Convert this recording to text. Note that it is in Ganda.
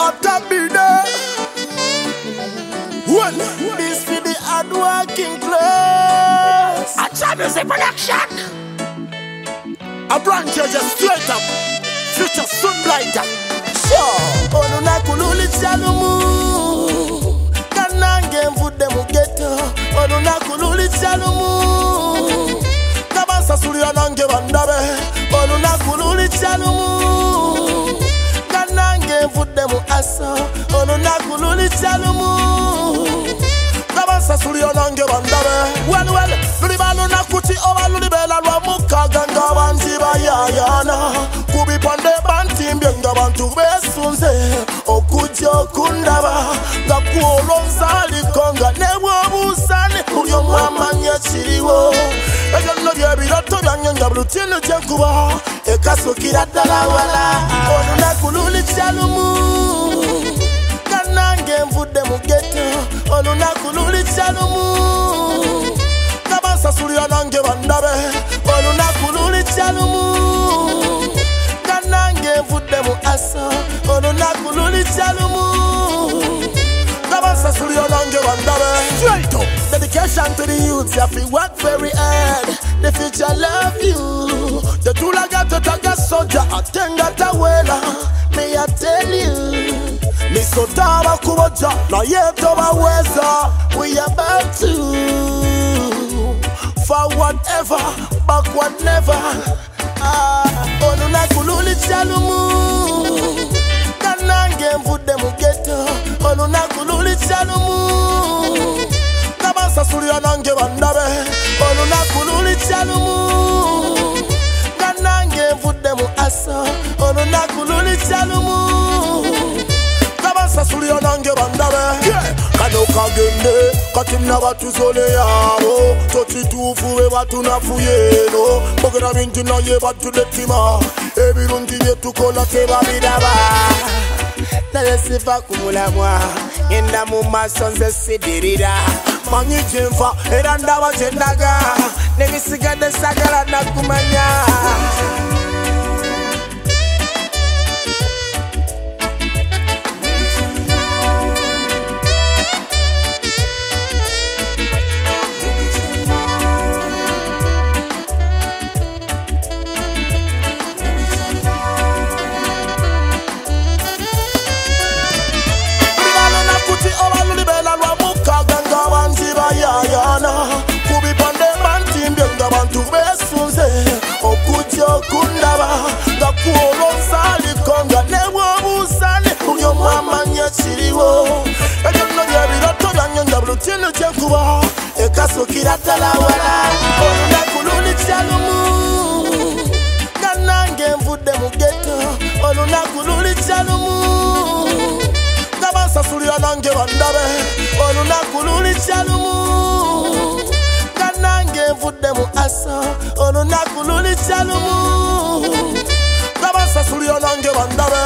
after me there. Well, this for the hardworking class. A Cha Music Production. A branch just straight up. Future Sunblighter. Sure. oh, na kululi chalumu. Kanange mvude mugeto. Ono na kululi chalumu. Kabasa suliya nange oh, Ono na kululi chalumu. yeso olunaku lulitya lumu nabasasuli olwange bandabe welwel luliba lunaku ki oba lulibeera lwa mukaaga ng'abangi bayayaana ku bipande bantimbye ng'abantu beesunze okujja okundaba nga kwolonzaaliko nga ne bwobuusane buli omu ebyo nno byebiroto byange nga buli kintu ekasukira ddala wala olunaku kanange nvudde mu geto olunaku lulikya lumu kabansasulira nange bandabe olunaku lulikya lumu kanange nvudde mu aso olunaku lulikya lumu kabansasulira nange bandabe Straight up. Dedication to the youths, you have to work very hard. The future love you. The tulaga tetaga soja atenga tawela. Me I tell you. Misotaba kuboja na yeto baweza. We about to forward ever, backward never. Ah, onuna kululi chalumu. Kanange mvudde mu ghetto. Onuna kululi chalumu. Kabansasulira nange bandabe. Olunaku lulikya lumu. Kanange nvudde mu aso. Olunaku lulikya lumu. Kagende kati nabatuzole yaabo tokituufu be batunafuye eno bogera bingi naye batuletima ebirungi byetukola tebabiraba naye siva ku mulamwa ngenda mu maaso nze sidirira manyi gyenva era ndaba kyendaga nebisigadde sagala nakumanya nga kyenkuba ekasukira ddala wala. Olunaku lulikya lumu kanange nvudde mu geto olunaku lulikya lumu kabansasulira nange bandabe. Olunaku lulikya lumu kanange nvudde mu aso olunaku lulikya lumu kabansasulira nange bandabe